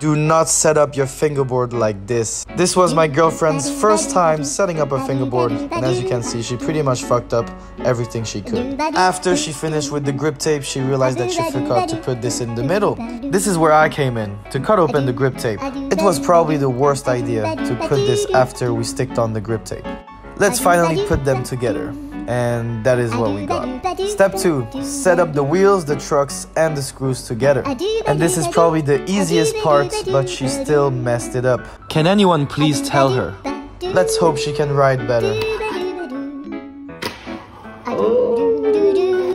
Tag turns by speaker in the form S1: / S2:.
S1: Do not set up your fingerboard like this. This was my girlfriend's first time setting up a fingerboard and as you can see she pretty much fucked up everything she could. After she finished with the grip tape she realized that she forgot to put this in the middle. This is where I came in, to cut open the grip tape. It was probably the worst idea to put this after we sticked on the grip tape. Let's finally put them together and that is what we got. Step 2. Set up the wheels, the trucks, and the screws together. And this is probably the easiest part, but she still messed it up. Can anyone please tell her? Let's hope she can ride better. Oh.